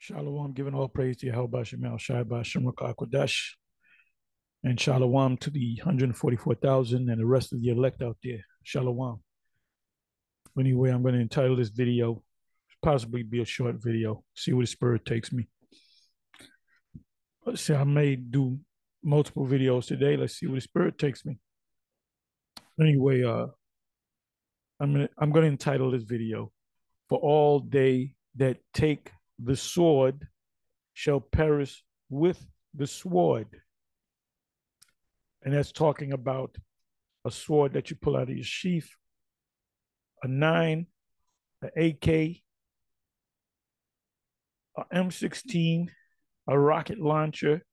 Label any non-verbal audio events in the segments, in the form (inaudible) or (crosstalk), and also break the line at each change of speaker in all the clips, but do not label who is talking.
Shalom, giving all praise to Yahweh Shemal Shai Bashem Kodash. And Shalom to the 144,000 and the rest of the elect out there. Shalom. Anyway, I'm going to entitle this video, possibly be a short video, see where the spirit takes me. Let's see, I may do multiple videos today. Let's see where the spirit takes me. Anyway, uh, I'm gonna I'm gonna entitle this video for all they that take the sword shall perish with the sword. And that's talking about a sword that you pull out of your sheath, a nine, an AK, a M16, a rocket launcher,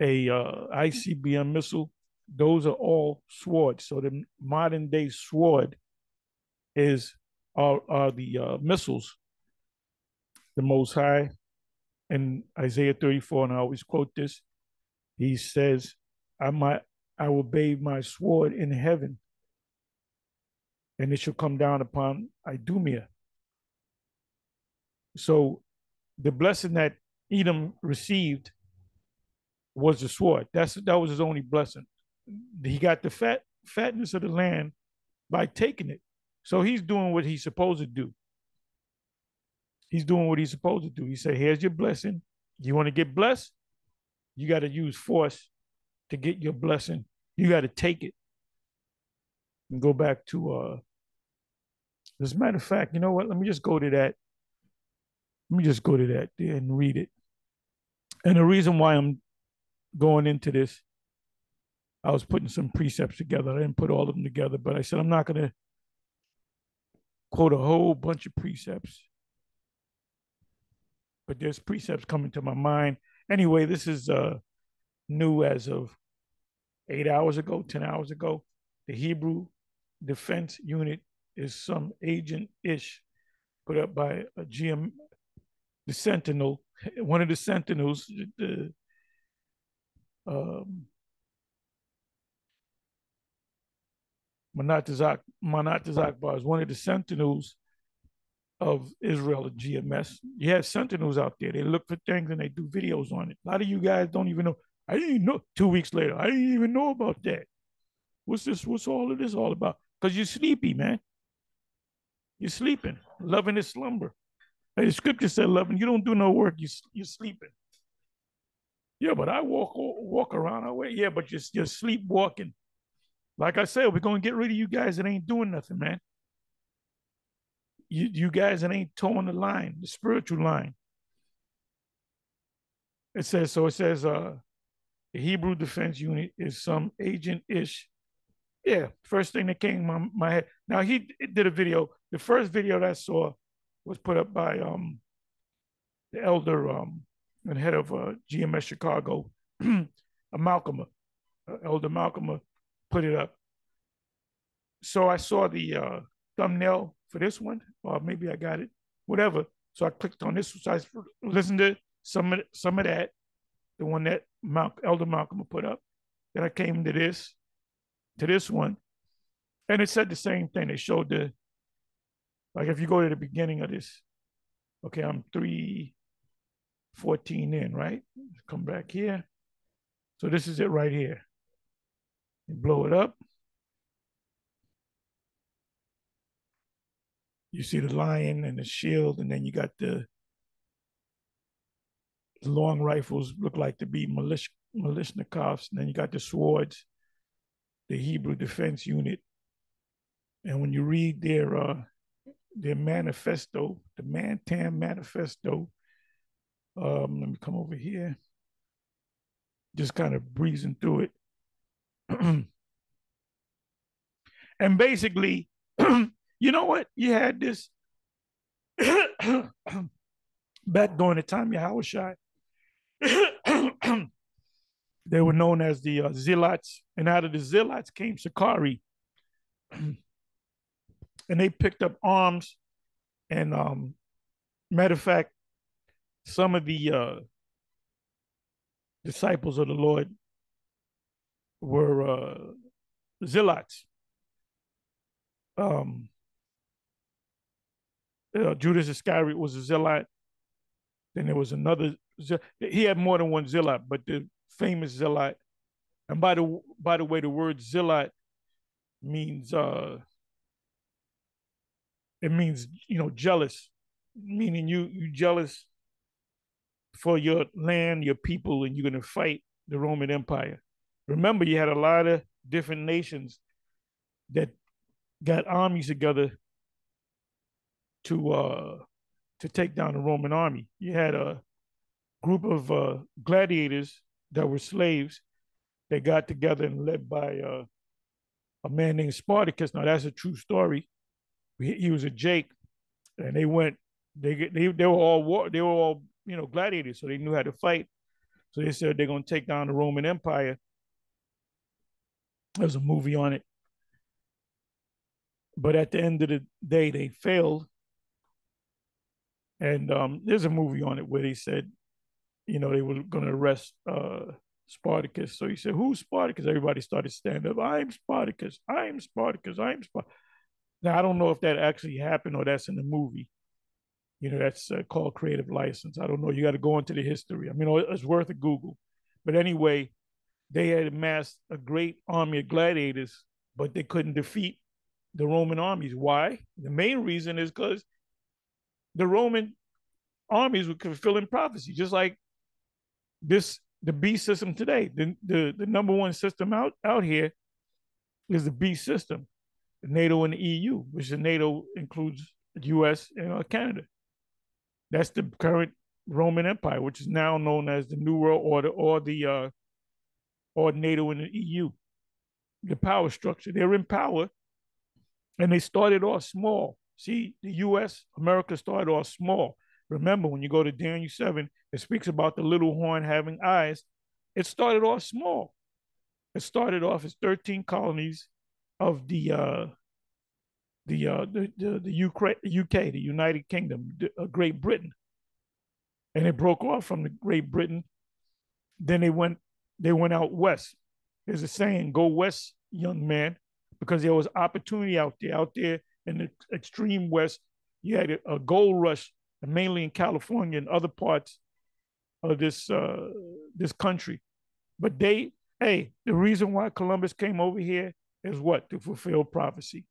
a uh, ICBM missile. Those are all swords. So the modern day sword is are, are the uh, missiles the Most High in Isaiah 34, and I always quote this. He says, I might I will bathe my sword in heaven, and it shall come down upon Idumea. So the blessing that Edom received was the sword. That's that was his only blessing. He got the fat fatness of the land by taking it. So he's doing what he's supposed to do he's doing what he's supposed to do. He said, Here's your blessing. You want to get blessed? You got to use force to get your blessing. You got to take it. And go back to uh as a matter of fact, you know what? Let me just go to that. Let me just go to that and read it. And the reason why I'm going into this, I was putting some precepts together. I didn't put all of them together, but I said I'm not going to quote a whole bunch of precepts but there's precepts coming to my mind. Anyway, this is uh, new as of eight hours ago, 10 hours ago. The Hebrew Defense Unit is some agent ish put up by a GM, the Sentinel, one of the Sentinels, the um, Manatazak, Manatazak Bar is one of the Sentinels of Israel and GMS. You have sentinels out there. They look for things and they do videos on it. A lot of you guys don't even know. I didn't know two weeks later. I didn't even know about that. What's this? What's all of this all about? Because you're sleepy, man. You're sleeping, loving is slumber. Hey, the scripture said, loving, you don't do no work, you, you're sleeping. Yeah, but I walk walk around our way. Yeah, but you're, you're sleepwalking. Like I said, we're going to get rid of you guys that ain't doing nothing, man you, you guys that ain't toeing the line, the spiritual line. It says so. It says uh, the Hebrew Defense Unit is some agent ish. Yeah, first thing that came my my head. Now he did a video. The first video that I saw was put up by um the elder um and head of uh, GMS Chicago, a (clears throat) Malcolm, uh, Elder Malcolm, put it up. So I saw the uh, thumbnail for this one, or maybe I got it, whatever. So I clicked on this. So I listened to some of some of that, the one that Malcolm, Elder Malcolm put up. Then I came to this, to this one, and it said the same thing. They showed the, like if you go to the beginning of this, okay, I'm three fourteen in, right? Come back here. So this is it right here. You blow it up. You see the lion and the shield, and then you got the, long rifles look like to be militia Milishnikovs, and then you got the swords, the Hebrew Defense Unit. And when you read their uh, their manifesto, the Mantam Manifesto, um, let me come over here, just kind of breezing through it. (clears throat) and basically, (clears throat) You know what? You had this (coughs) back during the time Yahweh shot. (coughs) they were known as the uh, Zealots, and out of the Zealots came Sicarii, (coughs) and they picked up arms. And um, matter of fact, some of the uh, disciples of the Lord were uh, Zealots. Um, uh, Judas Iscariot was a zealot. Then there was another. He had more than one zealot, but the famous zealot. And by the by the way, the word zealot means uh it means you know jealous, meaning you you jealous for your land, your people, and you're going to fight the Roman Empire. Remember, you had a lot of different nations that got armies together to uh to take down the Roman army. You had a group of uh, gladiators that were slaves that got together and led by uh, a man named Spartacus. Now that's a true story. He, he was a Jake, and they went. They they they were all war. They were all you know gladiators, so they knew how to fight. So they said they're going to take down the Roman Empire. There's a movie on it, but at the end of the day, they failed. And um, there's a movie on it where they said, you know, they were going to arrest uh, Spartacus. So he said, "Who's Spartacus?" Everybody started standing up. I'm Spartacus. I'm Spartacus. I'm Spartacus. Now I don't know if that actually happened or that's in the movie. You know, that's uh, called creative license. I don't know. You got to go into the history. I mean, it's worth a Google. But anyway, they had amassed a great army of gladiators, but they couldn't defeat the Roman armies. Why? The main reason is because the Roman armies were fulfilling prophecy, just like this the B system today. The, the the number one system out out here is the B system, NATO and the EU, which the NATO includes the U.S. and uh, Canada. That's the current Roman Empire, which is now known as the New World Order or the uh, or NATO and the EU. The power structure. They're in power, and they started off small. See, the U.S. America started off small. Remember, when you go to Daniel seven, it speaks about the little horn having eyes. It started off small. It started off as thirteen colonies of the uh, the uh, the the, the UK, the United Kingdom, the, uh, Great Britain, and it broke off from the Great Britain. Then they went they went out west. There's a saying, "Go west, young man," because there was opportunity out there. Out there in the extreme west, you had a, gold rush, mainly in California and other parts of this uh, this country. But they, hey, the reason why Columbus came over here is what to fulfill prophecy.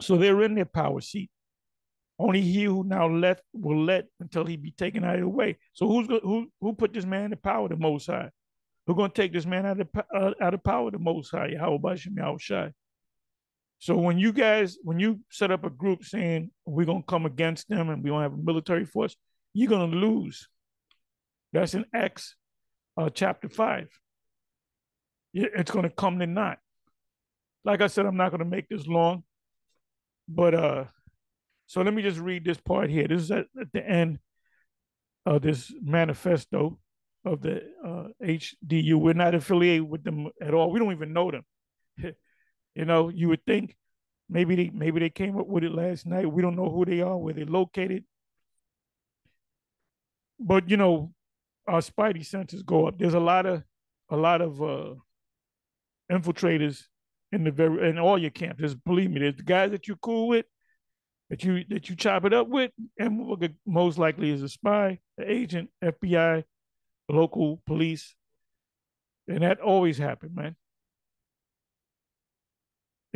So they're in their power seat. Only he who now let will let until he be taken out of the way. So who's who who put this man in power? The Most High. Who's going to take this man out of uh, out of power? The Most High. How about Shai? So when you guys when you set up a group saying we're to come against them and we don't have a military force, you're going to lose. That's in Acts uh, chapter five. It's going to come to naught. Like I said, I'm not going to make this long. But uh, so let me just read this part here. This is at, at the end of this manifesto of the uh, HDU. We're not affiliated with them at all. We don't even know them. (laughs) you know, you would think maybe they maybe they came up with it last night. We don't know who they are, where they're located. But you know, our spidey senses go up. There's a lot of a lot of uh, infiltrators in the very in all your camps. Just believe me, there's the guys that you're cool with, that you that you chop it up with, and most likely is a spy, an agent, FBI, local police, and that always happened, man.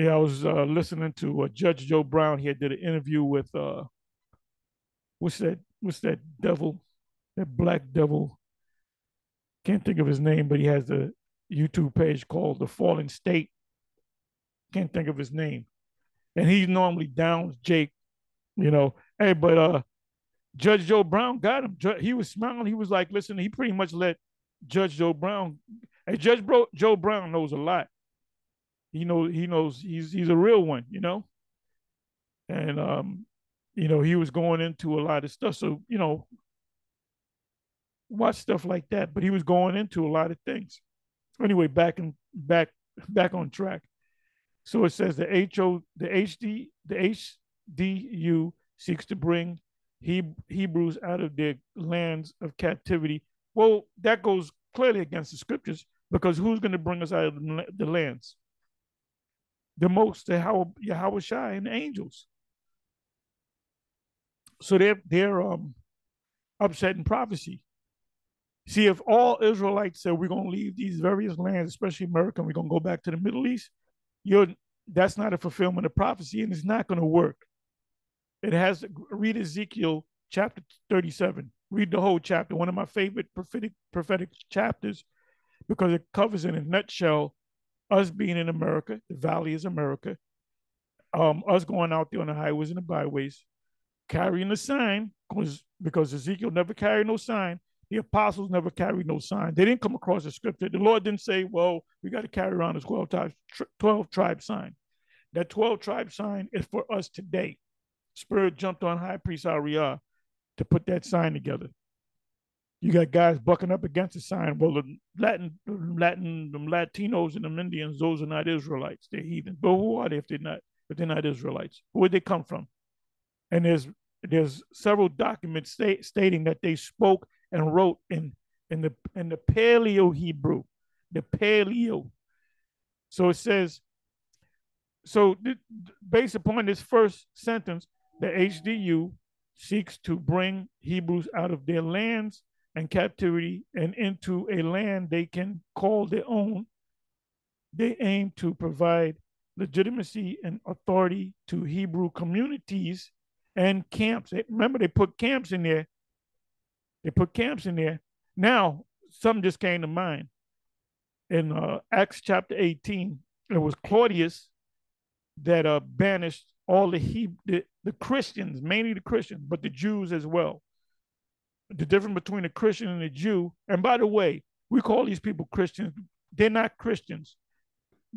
Yeah, I was uh, listening to uh, Judge Joe Brown. He did an interview with uh, what's that? What's that devil? That black devil. Can't think of his name, but he has a YouTube page called The Fallen State can't think of his name. And he normally downs Jake, you know. Hey, but uh Judge Joe Brown got him. He was smiling. He was like, listen, he pretty much let Judge Joe Brown. Hey, Judge Bro, Joe Brown knows a lot. He knows he knows he's he's a real one, you know. And um, you know, he was going into a lot of stuff. So, you know, watch stuff like that. But he was going into a lot of things. Anyway, back and back back on track. So it says the HO, the HD, the HDU seeks to bring he, Hebrews out of their lands of captivity. Well, that goes clearly against the scriptures because who's going to bring us out of the lands? The most, the Yahweh Shai and angels. So they're they're um upsetting prophecy. See, if all Israelites said we're to leave these various lands, especially America, and we're going to go back to the Middle East, you're that's not a fulfillment of prophecy, and it's not going to work. It has read Ezekiel chapter 37. Read the whole chapter. One of my favorite prophetic prophetic chapters because it covers in a nutshell us being in America, the valley is America, um, us going out there on the highways and the byways, carrying the sign, because because Ezekiel never carried no sign. The apostles never carried no sign. They didn't come across the scripture. The Lord didn't say, well, we got to carry around a 12 tribe, 12 tribe sign. That 12 tribe sign is for us today. Spirit jumped on High Priest Ariah to put that sign together. You got guys bucking up against the sign. Well, the Latin, Latin, the Latinos and the Indians, those are not Israelites. They're heathen. But who are they if they're not? If they're not Israelites, where'd they come from? And there's there's several documents state, stating that they spoke and wrote in in the in the Paleo Hebrew, the Paleo. So it says. So th- based upon this first sentence, the HDU seeks to bring Hebrews out of their lands and captivity and into a land they can call their own. They aim to provide legitimacy and authority to Hebrew communities and camps. Remember, they put camps in there. They put camps in there. Now, something just came to mind. In uh, Acts chapter 18, it was Claudius that uh, banished all the, he- the the Christians, mainly the Christians, but the Jews as well. The difference between a Christian and a Jew. And by the way, we call these people Christians. They're not Christians.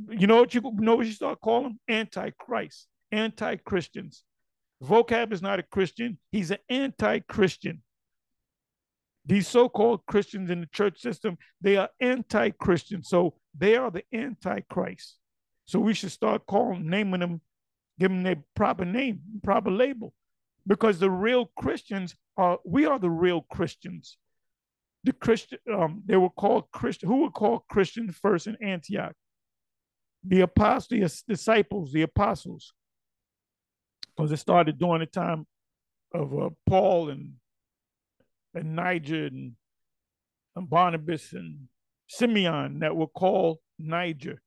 You know what you know what you start calling them? Antichrist, anti-Christians. Vocab is not a Christian. He's an anti-Christian. These so-called Christians in the church system, they are anti-Christian. So they are the antichrist. So we should start calling, naming them, giving them their proper name, proper label. Because the real Christians are, we are the real Christians. The Christian, um, they were called Christian, who were called Christian first in Antioch? The apostles, the disciples, the apostles because it started during the time of uh, Paul and and Niger and, and Barnabas and Simeon that were called Niger.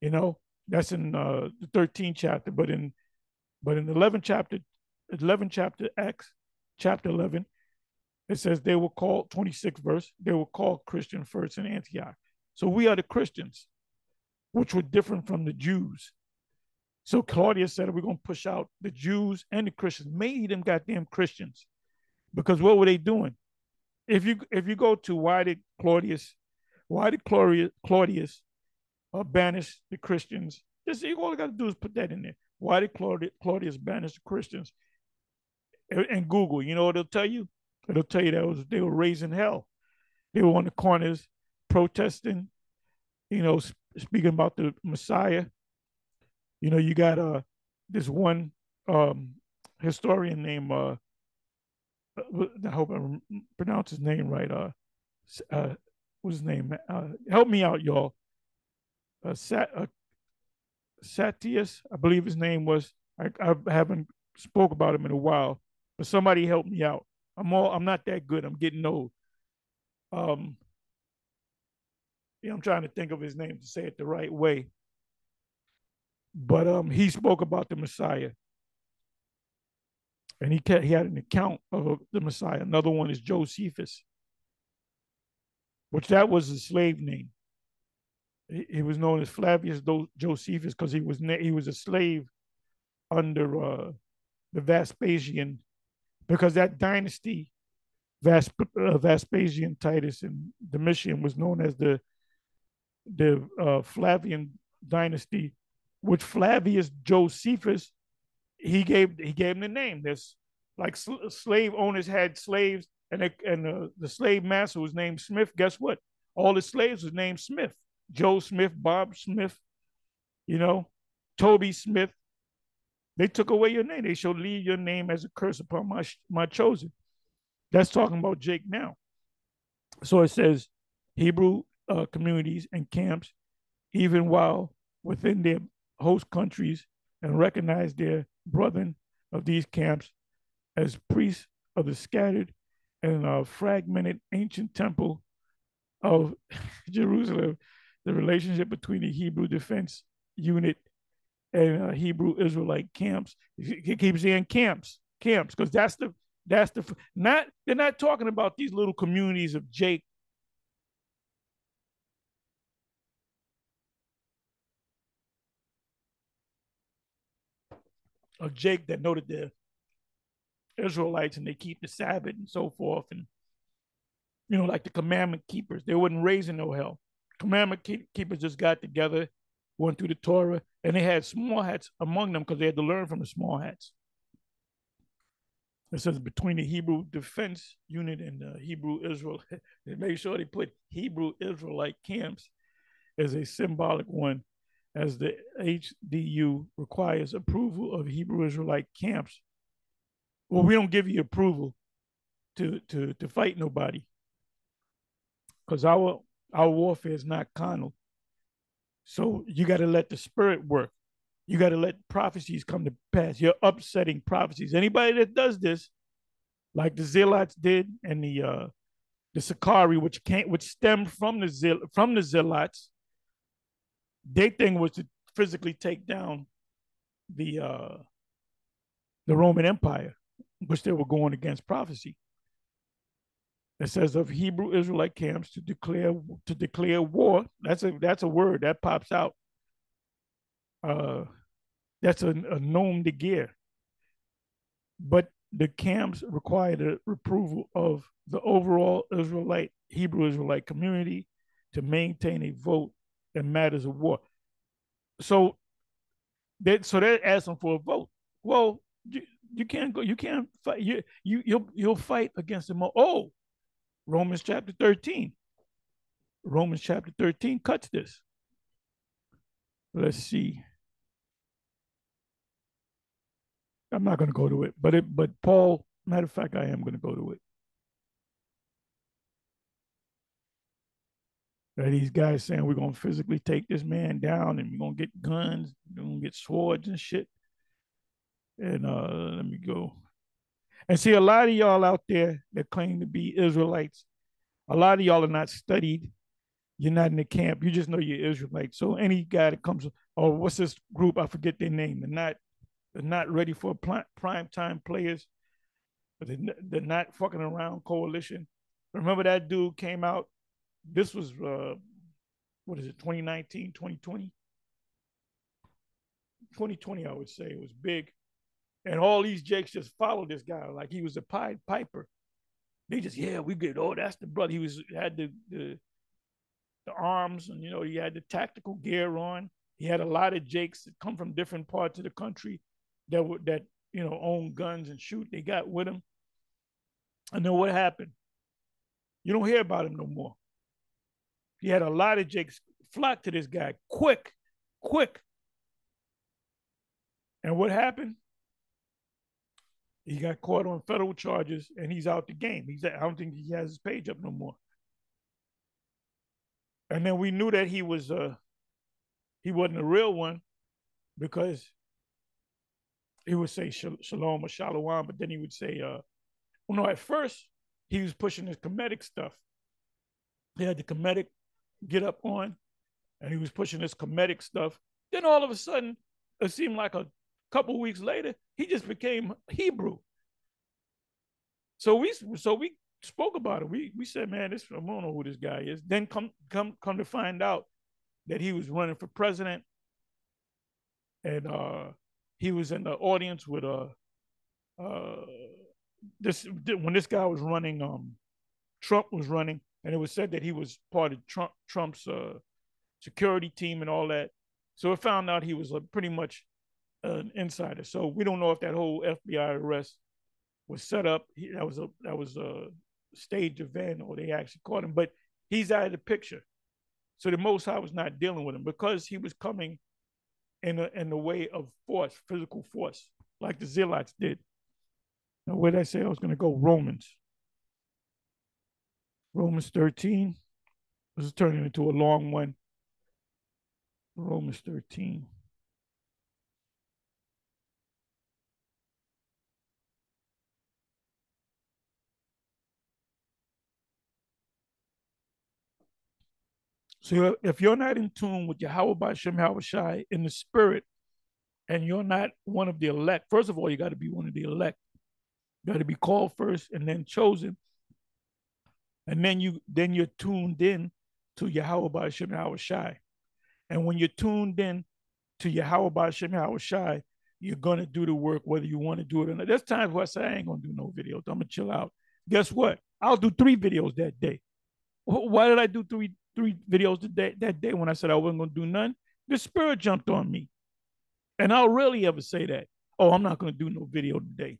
You know, that's in uh, the 13th chapter, but in but in the 11th chapter, 11th chapter Acts, chapter 11, it says they were called 26 verse. They were called Christian first in Antioch. So we are the Christians, which were different from the Jews. So Claudius said, We're going to push out the Jews and the Christians, mainly them goddamn Christians. Because what were they doing? If you if you go to why did Claudius, why did Claudius, Claudius uh, banish the Christians? Just all you got to do is put that in there. Why did Claudius banish the Christians? And Google, you know what it'll tell you? It'll tell you that was they were raising hell. They were on the corners protesting, you know, speaking about the Messiah you know, you got uh this one um historian named uh, uh I hope I pronounce his name right. Uh, uh what's his name? Uh, help me out, y'all. Uh, Sat, uh, Satius, I believe his name was. I, I haven't spoke about him in a while, but somebody help me out. I'm all. I'm not that good. I'm getting old. Um, yeah, I'm trying to think of his name to say it the right way but um, he spoke about the Messiah, and he kept, he had an account of the Messiah. Another one is Josephus, which that was a slave name. He, was known as Flavius Josephus because he was he was a slave under uh, the Vespasian, because that dynasty, Vasp, uh, Vespasian, Titus, and Domitian was known as the the uh, Flavian dynasty which Flavius Josephus, he gave he gave him the name. This like sl- slave owners had slaves, and and uh, the slave master was named Smith. Guess what? All the slaves was named Smith. Joe Smith, Bob Smith, you know, Toby Smith. They took away your name. They shall leave your name as a curse upon my my chosen. That's talking about Jake now. So it says Hebrew uh, communities and camps, even while within their host countries and recognize their brethren of these camps as priests of the scattered and a fragmented ancient temple of (laughs) Jerusalem, the relationship between the Hebrew defense unit and uh, Hebrew Israelite camps. He keeps saying camps, camps, because that's the that's the not they're not talking about these little communities of Jake. Of Jake that noted the Israelites and they keep the Sabbath and so forth. And, you know, like the commandment keepers, they wasn't raising no hell. Commandment keepers just got together, went through the Torah, and they had small hats among them because they had to learn from the small hats. It says between the Hebrew Defense Unit and the Hebrew Israel, (laughs) they made sure they put Hebrew Israelite camps as a symbolic one, as the HDU requires approval of Hebrew Israelite camps well, we don't give you approval to to to fight nobody because our our warfare is not carnal. So you got to let the spirit work. You got to let prophecies come to pass. You're upsetting prophecies. Anybody that does this, like the Zealots did, and the uh the Sicarii, which can't which stemmed from the Zil, from the Zealots, their thing was to physically take down the uh the Roman Empire which they were going against prophecy. It says of Hebrew Israelite camps to declare to declare war. That's a that's a word that pops out. Uh, that's a, a nom de guerre. But the camps require the approval of the overall Israelite Hebrew Israelite community to maintain a vote in matters of war. So that so they're asking for a vote. Well, you can't go. You can't fight. You you you'll you'll fight against them. Oh, Romans chapter thirteen. Romans chapter thirteen cuts this. Let's see. I'm not going to go to it, but it but Paul. Matter of fact, I am going to go to it. these guys saying we're gonna physically take this man down and we're gonna get guns, we're gonna get swords and shit. And uh, let me go. And see, a lot of y'all out there that claim to be Israelites, a lot of y'all are not studied. You're not in the camp. You just know you're Israelite. So any guy that comes, oh, what's this group? I forget their name. They're not, they're not ready for prime time players. But they're, they're not fucking around coalition. Remember that dude came out. This was uh, what is it? 2019, 2020. 2020, I would say it was big and all these jakes just followed this guy like he was a pied piper. They just, yeah, we good. Oh, that's the brother. He was had the the the arms, and you know, he had the tactical gear on. He had a lot of jakes that come from different parts of the country that would that you know own guns and shoot. They got with him. And then what happened? You don't hear about him no more. He had a lot of jakes flock to this guy quick, quick. And what happened? He got caught on federal charges and he's out the game. He's I don't think he has his page up no more. And then we knew that he was uh he wasn't a real one because he would say shalom or shalom, but then he would say uh well no, at first he was pushing his comedic stuff. He had the comedic get up on and he was pushing his comedic stuff. Then all of a sudden, it seemed like a couple weeks later, he just became Hebrew. So we so we spoke about it. We we said, man, this I don't know who this guy is. Then come come come to find out that he was running for president, and uh, he was in the audience with uh, uh, this when this guy was running. Um, Trump was running, and it was said that he was part of Trump Trump's uh, security team and all that. So it found out he was pretty much an insider. So we don't know if that whole FBI arrest was set up. He, that was a that was a staged event, or they actually caught him. But he's out of the picture. So the Most High was not dealing with him because he was coming in a, in the way of force, physical force, like the Zealots did. Now, where did I say I was going to go? Romans. Romans 13. This is turning into a long one. Romans 13. So if you're not in tune with Yahweh Bashem Hawashai in the spirit, and you're not one of the elect, first of all, you got to be one of the elect. You got to be called first and then chosen. And then you then you're tuned in to Yahweh Bashem Hawashai. And when you're tuned in to Yahweh Bashem Hawashai, you're gonna do the work whether you want to do it or not. There's times where I say I ain't gonna do no videos. I'm gonna chill out. Guess what? I'll do three videos that day. Why did I do three three videos that that day when I said I wasn't gonna do none? The spirit jumped on me. And I'll really ever say that. Oh, I'm not gonna do no video today.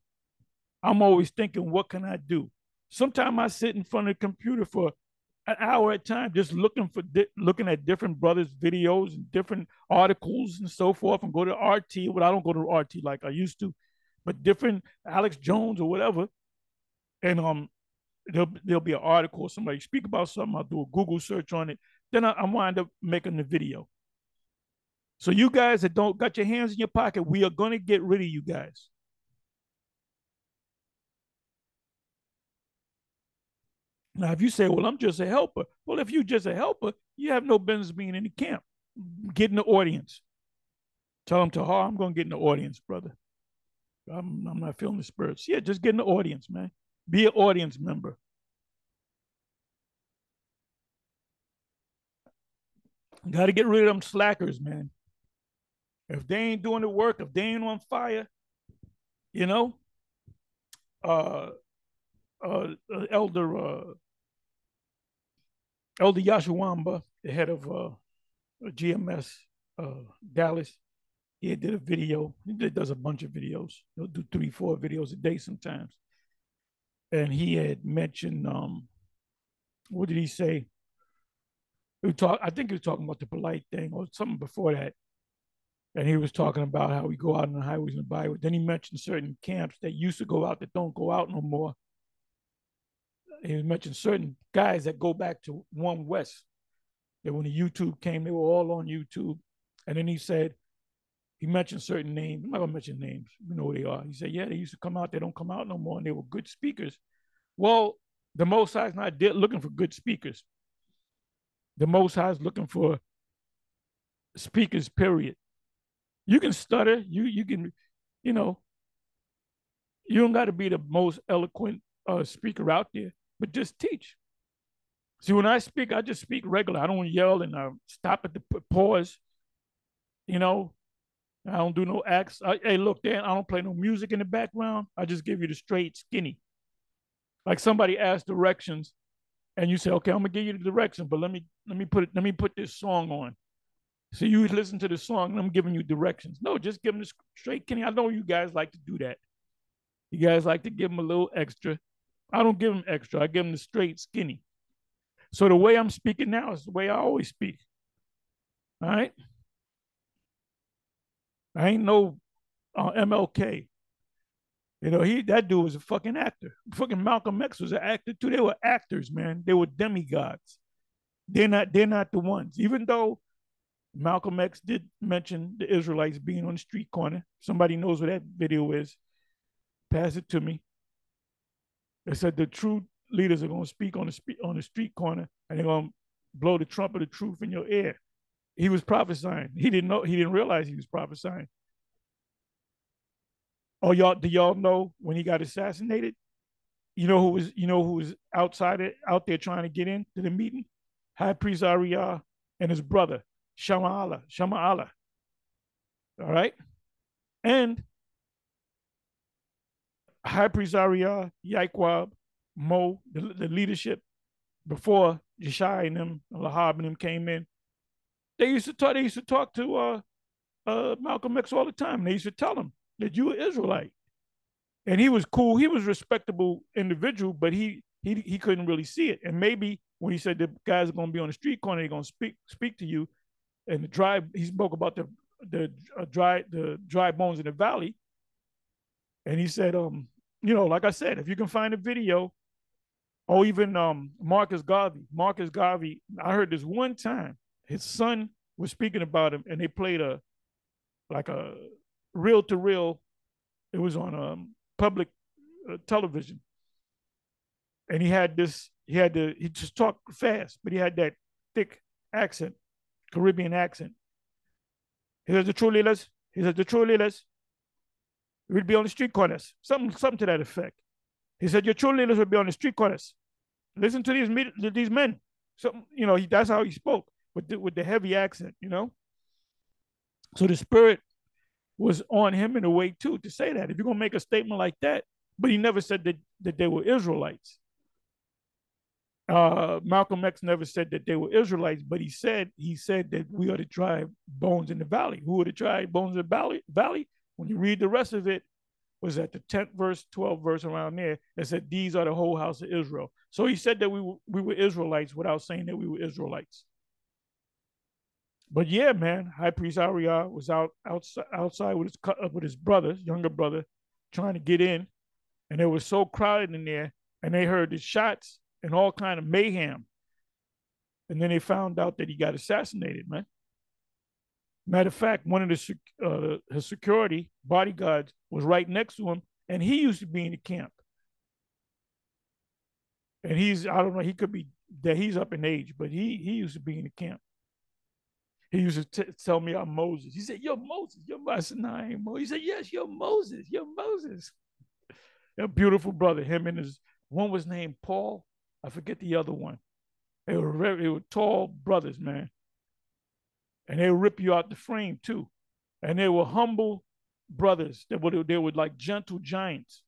I'm always thinking, what can I do? Sometimes I sit in front of the computer for an hour at a time, just looking for di- looking at different brothers' videos and different articles and so forth, and go to RT. Well, I don't go to RT like I used to, but different Alex Jones or whatever. And um, there'll there'll be an article, somebody speak about something. I'll do a Google search on it. Then I, I wind up making the video. So you guys that don't got your hands in your pocket, we are gonna get rid of you guys. Now, if you say, well, I'm just a helper, well, if you're just a helper, you have no business being in the camp. Get in the audience. Tell them to, oh, I'm going to get in the audience, brother. I'm, I'm not feeling the spirits. Yeah, just get in the audience, man. Be an audience member. Got to get rid of them slackers, man. If they ain't doing the work, if they ain't on fire, you know, uh, uh, uh Elder uh, Elder Yashawamba, the head of uh, GMS uh, Dallas, he did a video. He does a bunch of videos. He'll do three, four videos a day sometimes. And he had mentioned, um, what did he say? He talk, I think he was talking about the polite thing or something before that. And he was talking about how we go out on the highways and byways. Then he mentioned certain camps that used to go out that don't go out no more he mentioned certain guys that go back to One West. That when the YouTube came, they were all on YouTube. And then he said, he mentioned certain names. I'm not gonna mention names. You know who they are. He said, yeah, they used to come out. They don't come out no more, and they were good speakers. Well, the Most High is not looking for good speakers. The Most High is looking for speakers. Period. You can stutter. You you can, you know. You don't got to be the most eloquent uh, speaker out there but just teach. See, when I speak, I just speak regular. I don't yell and I stop at the pause. You know, I don't do no acts. I, hey, look, Dan, I don't play no music in the background. I just give you the straight skinny. Like somebody asked directions, and you say, "Okay, I'm gonna give you the direction, but let me let me put it, let me put this song on." So you listen to the song, and I'm giving you directions. No, just give them the straight skinny. I know you guys like to do that. You guys like to give them a little extra. I don't give them extra. I give them the straight skinny. So the way I'm speaking now is the way I always speak. All right. I ain't no uh, MLK. You know, he that dude was a fucking actor. Fucking Malcolm X was an actor too. They were actors, man. They were demigods. They're not. They're not the ones. Even though Malcolm X did mention the Israelites being on the street corner. Somebody knows what that video is. Pass it to me. They said the true leaders are going to speak on the on the street corner and they're going to blow the trumpet of truth in your ear. He was prophesying. He didn't know. He didn't realize he was prophesying. Oh, y'all, do y'all know when he got assassinated? You know who was you know who was outside it, out there trying to get in to the meeting? High priest Ariyah and his brother Shama'ala. Shama'ala. All right, and High Priest Ariyah, Yaikwab, Mo, the, the leadership before Yeshai and them, Lahab and them came in, they used to talk. They used to talk to uh, uh, Malcolm X all the time. They used to tell him that you were Israelite, and he was cool. He was respectable individual, but he he he couldn't really see it. And maybe when he said the guys are going to be on the street corner, they're going to speak speak to you, and the dry. He spoke about the the uh, dry the dry bones in the valley, and he said, um, you know, like I said, if you can find a video, or even um Marcus Garvey, Marcus Garvey, I heard this one time, his son was speaking about him, and they played a like a reel to reel. It was on um public uh, television, and he had this. He had to. He just talked fast, but he had that thick accent, Caribbean accent. He said, the true leaders, he said, the true leaders will be on the street corners. Something, something to that effect. He said, your true leaders will be on the street corners. Listen to these, these men. So, you know, he, that's how he spoke with the, with the heavy accent, you know? So the spirit was on him in a way too to say that. If you're gonna make a statement like that, but he never said that, that they were Israelites. Uh, Malcolm X never said that they were Israelites, but he said he said that we are the tribe bones in the valley. Who are the tribe bones in the valley? Valley. When you read the rest of it, was at the 10th verse, 12th verse around there, that said, These are the whole house of Israel. So he said that we were, we were Israelites without saying that we were Israelites. But yeah, man, High Priest Ariel was out outside, outside with his with his brother, younger brother, trying to get in, and it was so crowded in there, and they heard the shots and all kind of mayhem. And then they found out that he got assassinated, man. Matter of fact, one of the uh, his security bodyguards was right next to him, and he used to be in the camp. And he's I don't know he could be that he's up in age, but he he used to be in the camp. He used to t- tell me I'm Moses. He said, "You're Moses. You're son. I ain't Moses." He said, "Yes, you're Moses. You're Moses." A beautiful brother. Him and his one was named Paul. I forget the other one. They were very, they were tall brothers, man and they rip you out the frame too. And they were humble brothers. They were they were like gentle giants.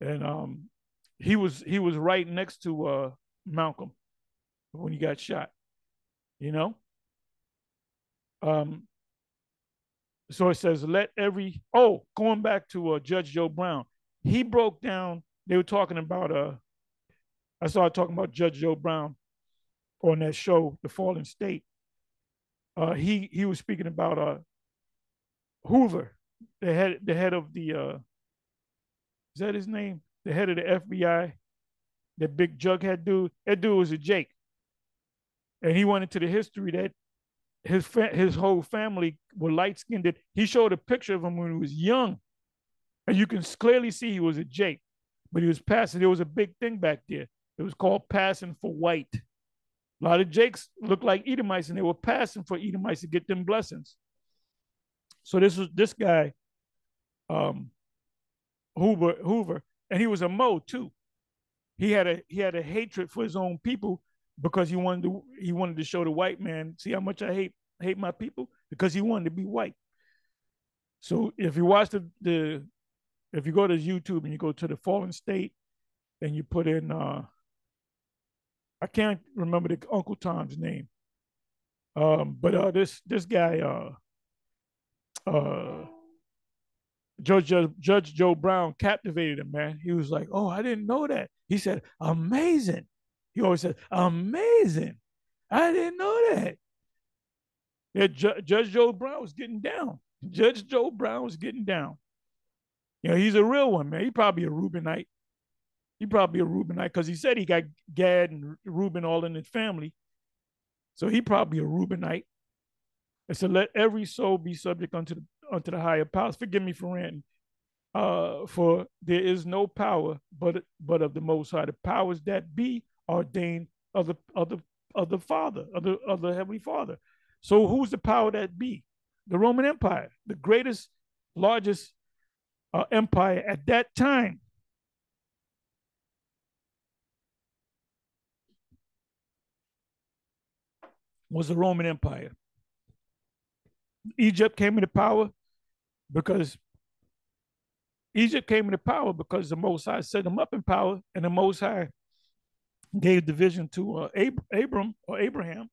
And um, he was he was right next to uh, Malcolm when he got shot. You know. Um. So it says, "Let every oh, going back to uh, Judge Joe Brown, he broke down. They were talking about uh, I started talking about Judge Joe Brown on that show, The Fallen State, uh, he he was speaking about uh, Hoover, the head the head of the uh, is that his name? The head of the FBI, that big jughead dude. That dude was a Jake, and he went into the history that his fa- his whole family were light skinned. He showed a picture of him when he was young, and you can clearly see he was a Jake, but he was passing. There was a big thing back there. It was called passing for white. A lot of Jakes looked like Edomites, and they were passing for Edomites to get them blessings. So this was this guy, um, Hoover, Hoover, and he was a Mo too. He had a he had a hatred for his own people because he wanted to he wanted to show the white man, see how much I hate hate my people because he wanted to be white. So if you watch the the if you go to YouTube and you go to the fallen state and you put in uh I can't remember the Uncle Tom's name. Um, but uh, this this guy, uh, uh, Judge, Judge Joe Brown captivated him, man. He was like, "Oh, I didn't know that." He said, "Amazing." He always says, "Amazing." I didn't know that. Yeah, Ju- Judge Joe Brown was getting down. Judge Joe Brown was getting down. You know, he's a real one, man. He probably a Reubenite. He probably a Reubenite because he said he got Gad and Reuben all in his family. So he probably a Reubenite. And so let every soul be subject unto the unto the higher powers. Forgive me for ranting. Uh, for there is no power but but of the Most High. The powers that be ordained of the of the of the Father of the of the Heavenly Father. So who's the power that be? The Roman Empire, the greatest, largest uh, empire at that time. was the Roman Empire. Egypt came into power because Egypt came into power because the Most High set them up in power, and the Most High gave the vision to uh, Ab- Abram or Abraham.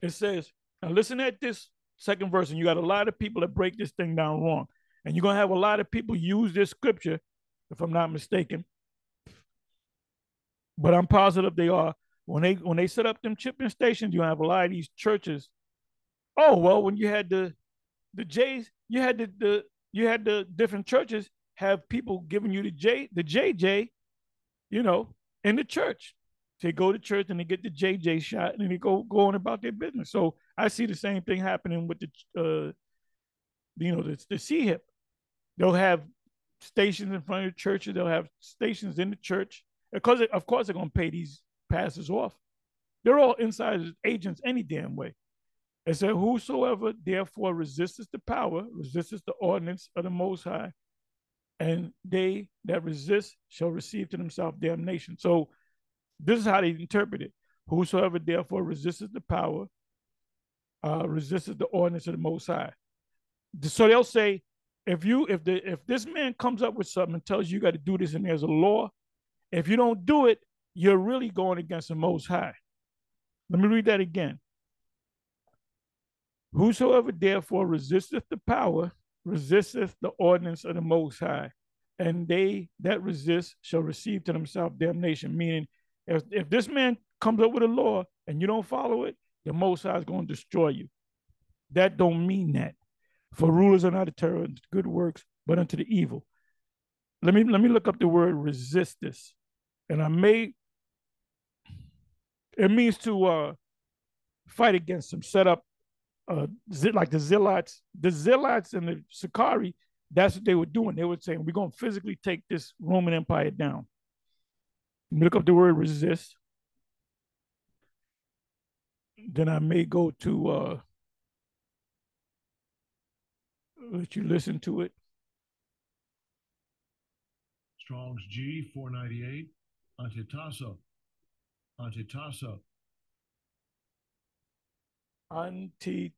It says, now listen at this second verse, and you got a lot of people that break this thing down wrong. And you're going to have a lot of people use this scripture, if I'm not mistaken, but I'm positive they are. When they when they set up them chipping stations, you have a lot of these churches. Oh well, when you had the the J's, you had the, the you had the different churches have people giving you the J the JJ, you know, in the church. They go to church and they get the JJ shot and they go go about their business. So I see the same thing happening with the uh, you know, the the hip. They'll have stations in front of the churches. They'll have stations in the church because of course they're gonna pay these passes off. They're all insiders, agents, any damn way. It said, Whosoever therefore resisteth the power, resisteth the ordinance of the Most High, and they that resist shall receive to themselves damnation. So this is how they interpret it. Whosoever therefore resisteth the power, uh, resisteth the ordinance of the Most High. So they'll say, if you if the if this man comes up with something and tells you you got to do this and there's a law, if you don't do it, you're really going against the Most High. Let me read that again. Whosoever therefore resisteth the power, resisteth the ordinance of the Most High, and they that resist shall receive to themselves damnation. Meaning, if, if this man comes up with a law and you don't follow it, the Most High is going to destroy you. That don't mean that. For rulers are not a terror unto good works, but unto the evil. Let me let me look up the word resist this. And I may it means to uh fight against them, set up uh like the Zealots, the Zealots and the Sicarii, that's what they were doing. They were saying, We're gonna physically take this Roman Empire down. Look up the word resist. Then I may go to uh let you listen to it.
Strong's G 498, antitasso, antitasso.
Antitasmo.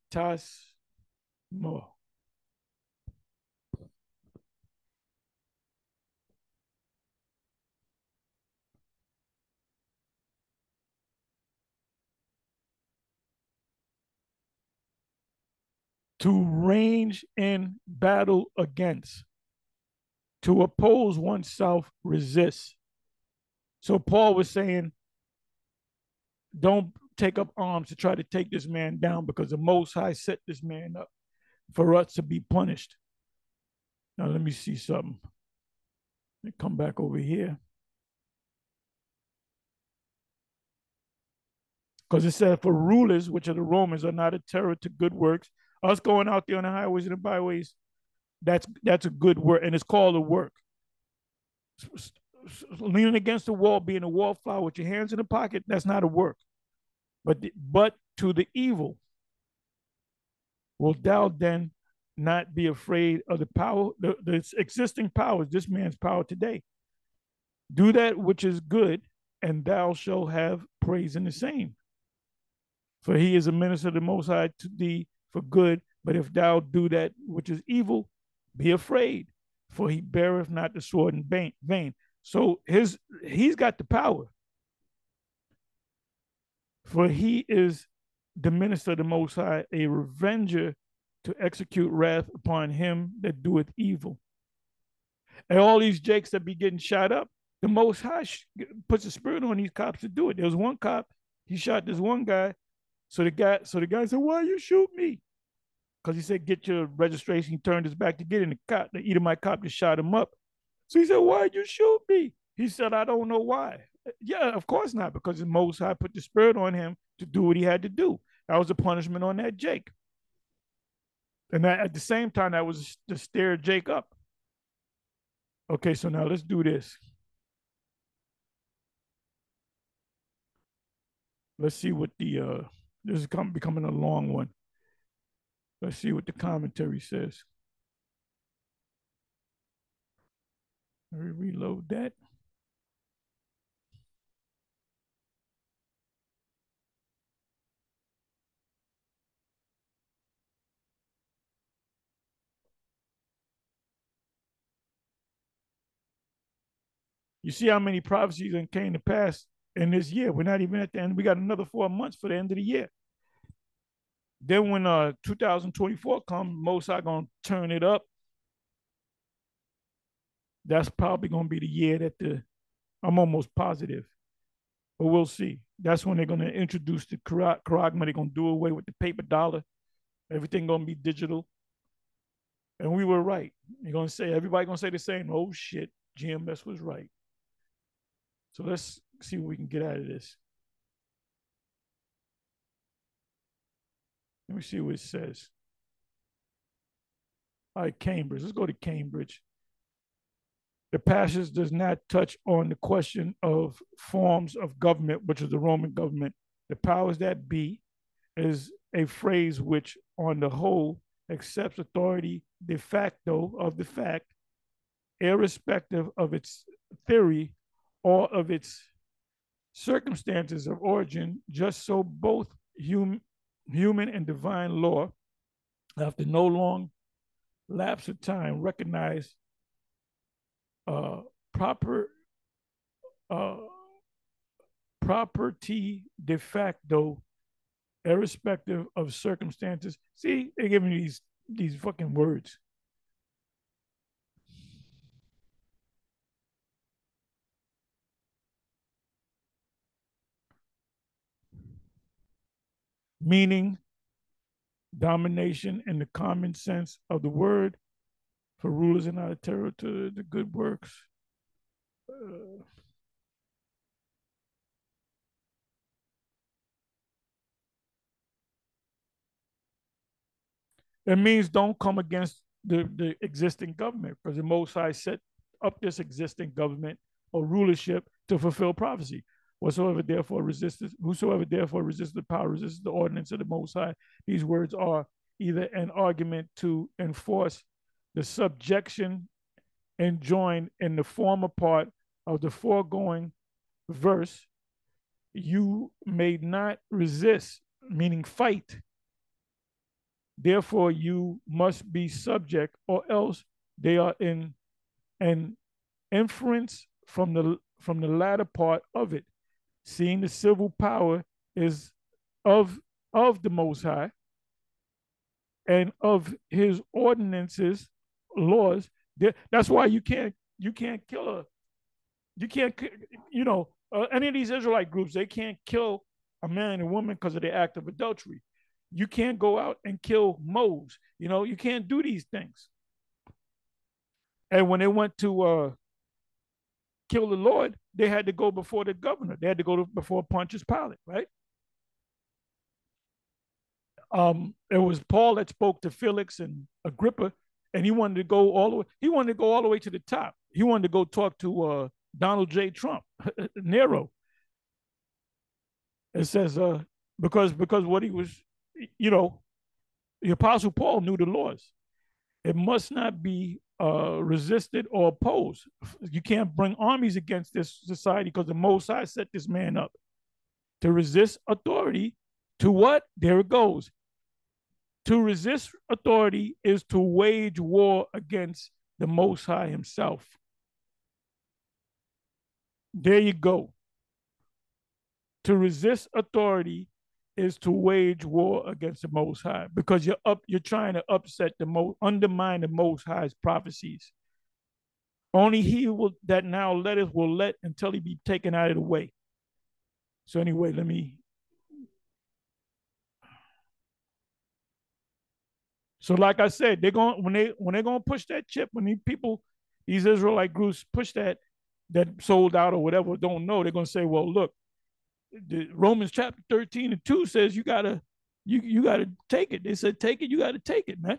to range in battle against, to oppose oneself, resist. So Paul was saying, don't take up arms to try to take this man down because the Most High set this man up for us to be punished. Now, let me see something. Let me come back over here. Because it said, For rulers, which are the Romans, are not a terror to good works, us going out there on the highways and the byways, that's that's a good work, and it's called a work. Leaning against the wall, being a wallflower with your hands in the pocket, that's not a work. But but to the evil, will thou then not be afraid of the power, the, the existing powers, this man's power today? Do that which is good, and thou shalt have praise in the same. For he is a minister of the Most High to thee for good. But if thou do that which is evil, be afraid, for he beareth not the sword in vain. So his he's got the power. For he is the minister of the Most High, a revenger to execute wrath upon him that doeth evil. And all these jakes that be getting shot up, the Most High puts a spirit on these cops to do it. There was one cop, he shot this one guy. So the guy, so the guy said, "Why you shoot me?" because he said, get your registration. He turned his back to get in the cop. The Edomite cop just shot him up. So he said, why'd you shoot me? He said, I don't know why. Yeah, of course not, because the Most High put the spirit on him to do what he had to do. That was a punishment on that Jake. And that, at the same time, that was to stir Jake up. Okay, so now let's do this. Let's see what the uh this is come, becoming a long one. Let's see what the commentary says. Let me reload that. You see how many prophecies came to pass in this year. We're not even at the end. We got another four months for the end of the year. Then when uh 2024 comes, most are gonna turn it up. That's probably gonna be the year that the I'm almost positive, but we'll see. That's when they're gonna introduce the charagma. They're gonna do away with the paper dollar. Everything gonna be digital. And we were right. You're gonna say everybody gonna say the same. Oh shit, GMS was right. So let's see what we can get out of this. Let me see what it says. All right, Cambridge. Let's go to Cambridge. The passage does not touch on the question of forms of government, which is the Roman government. The powers that be is a phrase which, on the whole, accepts authority de facto of the fact, irrespective of its theory or of its circumstances of origin, just so both hum, human and divine law, after no long lapse of time, recognize uh, proper uh, property de facto, irrespective of circumstances. See, they're giving me these these fucking words. Meaning, domination in the common sense of the word for rulers in our territory, the good works. Uh, it means don't come against the, the existing government because the Most High set up this existing government or rulership to fulfill prophecy. Whatsoever therefore resisteth, whosoever therefore resisteth the power, resisteth the ordinance of the Most High. These words are either an argument to enforce the subjection enjoined in the former part of the foregoing verse. You may not resist, meaning fight. Therefore, you must be subject, or else they are in an inference from the from the latter part of it seeing the civil power is of of the most high and of his ordinances laws that's why you can't you can't kill a you can't you know uh, any of these israelite groups they can't kill a man and woman because of the act of adultery. You can't go out and kill moles you know you can't do these things. And when they went to uh kill the Lord, they had to go before the governor. They had to go to, before Pontius Pilate, right? Um, it was Paul that spoke to Felix and Agrippa, and he wanted to go all the way. He wanted to go all the way to the top. He wanted to go talk to uh, Donald J. Trump, (laughs) Nero. It says uh, because because what he was, you know, the Apostle Paul knew the laws. It must not be uh, resisted or opposed. You can't bring armies against this society because the Most High set this man up to resist authority. To what? There it goes. To resist authority is to wage war against the Most High Himself. There you go. To resist authority is to wage war against the Most High because you're up, you're trying to upset the most, undermine the Most High's prophecies. Only he will that now letteth will let until he be taken out of the way. So anyway, let me. So like I said, they're going when they when they're gonna push that chip when these people, these Israelite groups push that that sold out or whatever don't know, they're gonna say, well, look, the Romans chapter 13 and 2 says you gotta you you gotta take it. They said take it, you gotta take it, man.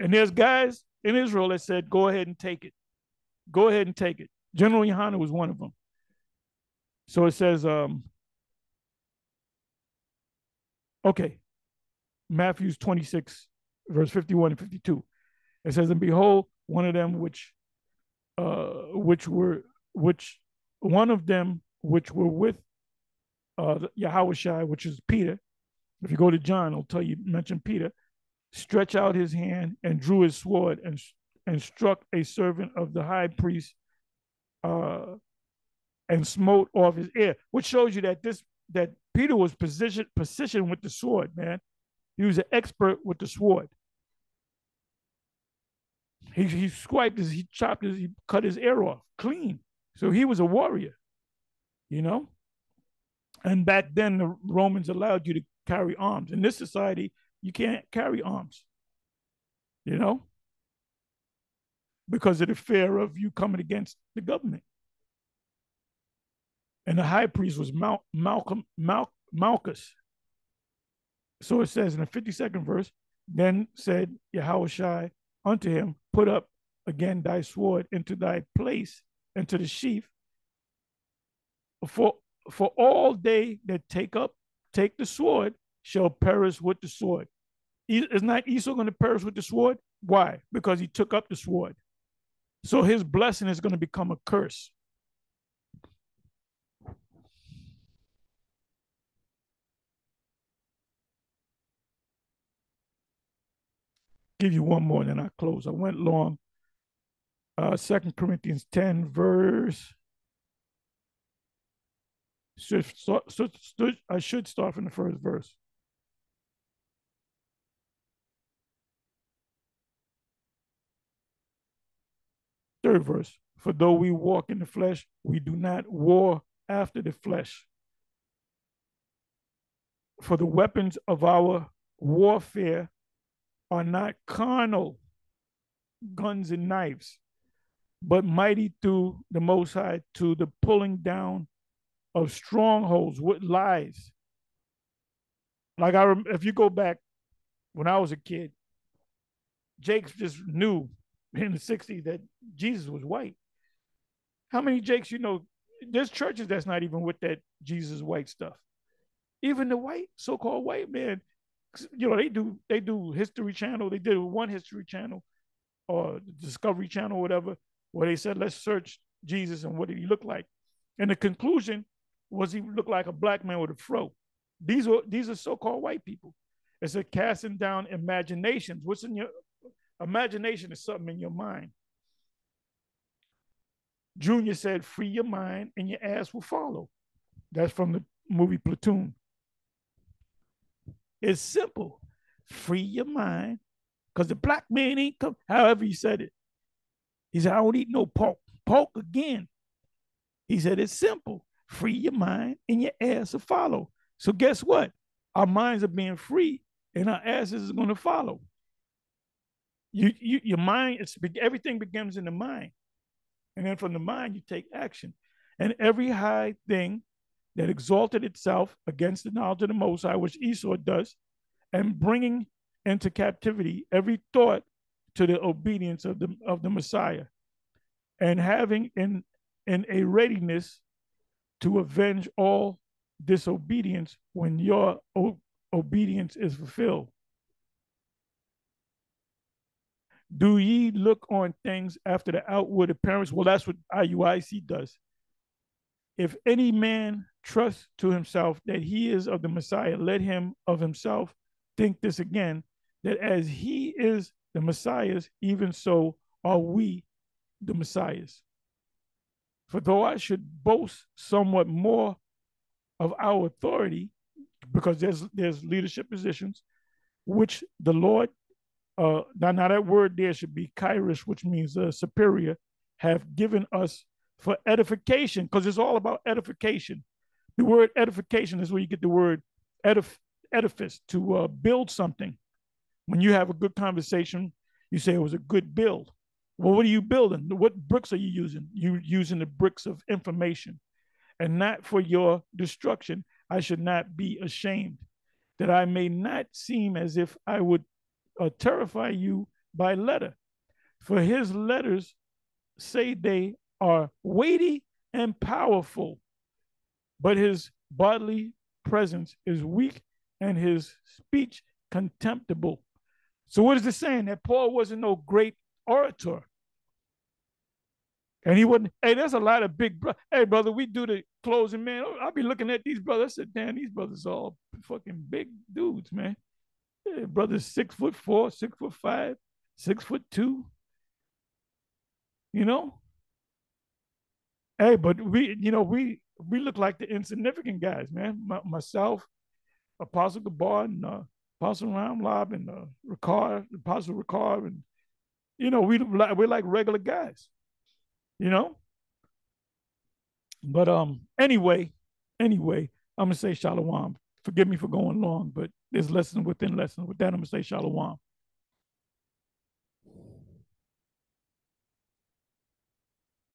And there's guys in Israel that said, go ahead and take it. Go ahead and take it. General Yohana was one of them. So it says, um, okay, Matthew's 26, verse 51 and 52. It says, and behold, one of them which uh which were which one of them which were with uh, Yahushua, which is Peter. If you go to John, it'll tell you, mention Peter, stretch out his hand and drew his sword and, and struck a servant of the high priest uh, and smote off his ear, which shows you that this that Peter was positioned positioned with the sword, man. He was an expert with the sword. He he swiped his, he chopped his, he cut his ear off clean. So he was a warrior, you know. And back then, the Romans allowed you to carry arms. In this society, you can't carry arms, you know, because of the fear of you coming against the government. And the high priest was Mal- Malcolm Mal- Malchus. So it says in the 52nd verse, then said Yahushua unto him, Put up again thy sword into thy place, into the sheath. For for all they that take up, take the sword, shall perish with the sword. Is not Esau going to perish with the sword? Why? Because he took up the sword. So his blessing is going to become a curse. Give you one more, then I close. I went long. Uh, Second Corinthians 10, verse. Should, I should start from the first verse. Third verse. For though we walk in the flesh, we do not war after the flesh. For the weapons of our warfare are not carnal, guns and knives, but mighty through the Most High to the pulling down of strongholds with lies. Like I, if you go back when I was a kid, Jakes just knew in the 60s that Jesus was white. How many Jakes you know? There's churches that's not even with that Jesus white stuff. Even the white, so-called white man, you know, they do they do History Channel. They did one History Channel or Discovery Channel, whatever, where they said, let's search Jesus and what did he look like? And the conclusion was he looked like a black man with a fro. These are these are so-called white people. It's a casting down imaginations. What's in your Imagination is something in your mind. Junior said, free your mind and your ass will follow. That's from the movie Platoon. It's simple. Free your mind. Because the black man ain't come, however he said it. He said, I don't eat no pork. Pork again. He said, it's simple. Free your mind and your ass will follow. So guess what? Our minds are being free and our asses is going to follow you, you your mind it's everything begins in the mind and then from the mind you take action and every high thing that exalted itself against the knowledge of the most high which esau does and bringing into captivity every thought to the obedience of the of the messiah and having in in a readiness to avenge all disobedience when your obedience is fulfilled Do ye look on things after the outward appearance? Well, that's what IUIC does. If any man trust to himself that he is of the Messiah, let him of himself think this again, that as he is the Messiah's, even so are we the Messiahs. For though I should boast somewhat more of our authority, because there's there's leadership positions, which the Lord uh, now, now that word there should be kairos, which means uh, superior, have given us for edification, because it's all about edification. The word edification is where you get the word edif- edifice to uh, build something. When you have a good conversation, you say it was a good build. Well, what are you building? What bricks are you using? You using the bricks of information, and not for your destruction. I should not be ashamed, that I may not seem as if I would or terrify you by letter. For his letters say they are weighty and powerful, but his bodily presence is weak and his speech contemptible. So, what is it saying? That Paul wasn't no great orator. And he wouldn't, hey, there's a lot of big, bro- hey, brother, we do the closing, man. I'll be looking at these brothers. I said, damn, these brothers are all fucking big dudes, man. Yeah, brother's six foot four, six foot five, six foot two. You know? Hey, but we, you know, we we look like the insignificant guys, man. My, myself, Apostle Gabar, and uh, Apostle Ramlob, and uh, Ricard, Apostle Ricard, and you know, we like we're like regular guys, you know. But um, anyway, anyway, I'm gonna say shalom. Forgive me for going long, but there's lesson within lesson. With that, I'm gonna say shalom.